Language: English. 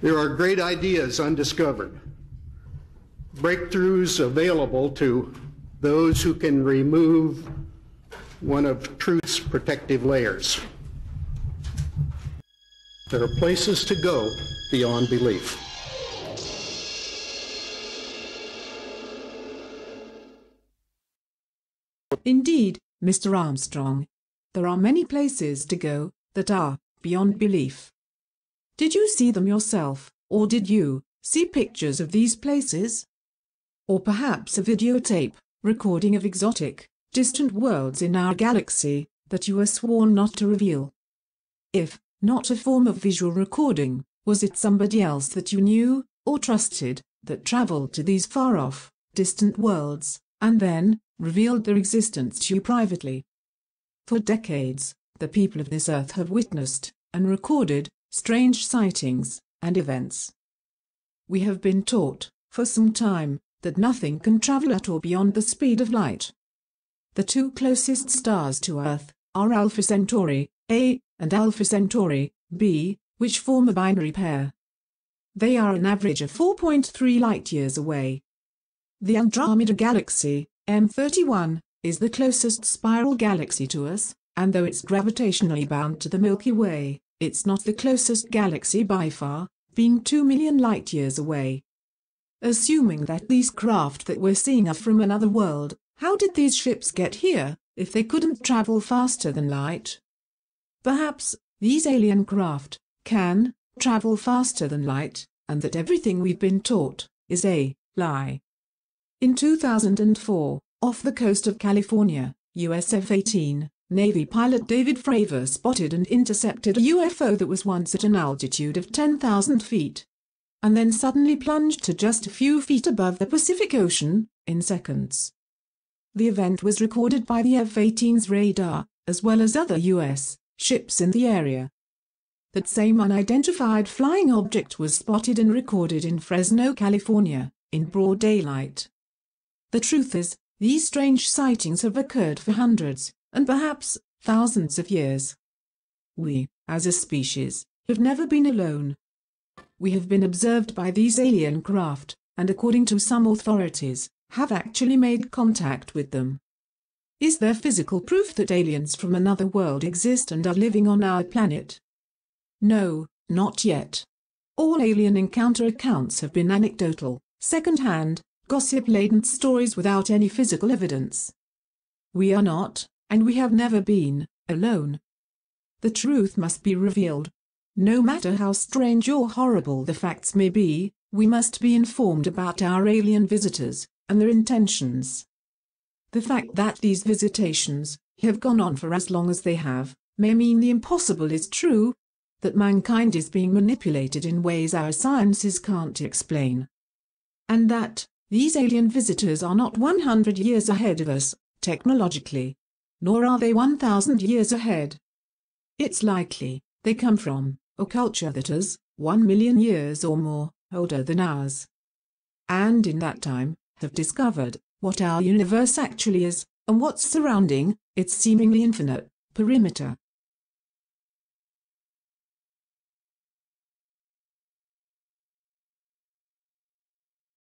There are great ideas undiscovered, breakthroughs available to those who can remove one of truth's protective layers. There are places to go beyond belief. Indeed, Mr. Armstrong, there are many places to go that are beyond belief. Did you see them yourself, or did you see pictures of these places? Or perhaps a videotape recording of exotic, distant worlds in our galaxy that you were sworn not to reveal? If not a form of visual recording, was it somebody else that you knew or trusted that traveled to these far-off, distant worlds, and then revealed their existence to you privately? For decades, the people of this earth have witnessed and recorded strange sightings and events. We have been taught, for some time, that nothing can travel at or beyond the speed of light. The two closest stars to Earth are Alpha Centauri, A, and Alpha Centauri, B, which form a binary pair. They are an average of 4.3 light-years away. The Andromeda Galaxy, M31, is the closest spiral galaxy to us, and though it's gravitationally bound to the Milky Way, it's not the closest galaxy by far, being 2 million light-years away. Assuming that these craft that we're seeing are from another world, how did these ships get here, if they couldn't travel faster than light? Perhaps, these alien craft can travel faster than light, and that everything we've been taught is a lie. In 2004, off the coast of California, US F-18, Navy pilot David Fravor spotted and intercepted a UFO that was once at an altitude of 10,000 feet, and then suddenly plunged to just a few feet above the Pacific Ocean, in seconds. The event was recorded by the F-18's radar, as well as other U.S. ships in the area. That same unidentified flying object was spotted and recorded in Fresno, California, in broad daylight. The truth is, these strange sightings have occurred for hundreds, and perhaps thousands of years. We, as a species, have never been alone. We have been observed by these alien craft, and according to some authorities, have actually made contact with them. Is there physical proof that aliens from another world exist and are living on our planet? No, not yet. All alien encounter accounts have been anecdotal, second-hand, gossip-laden stories without any physical evidence. We are not, and we have never been, alone. The truth must be revealed. No matter how strange or horrible the facts may be, we must be informed about our alien visitors and their intentions. The fact that these visitations have gone on for as long as they have may mean the impossible is true, that mankind is being manipulated in ways our sciences can't explain. And that these alien visitors are not 100 years ahead of us, technologically, nor are they 1,000 years ahead. It's likely they come from a culture that is 1 million years or more older than ours. And in that time, have discovered what our universe actually is, and what's surrounding its seemingly infinite perimeter.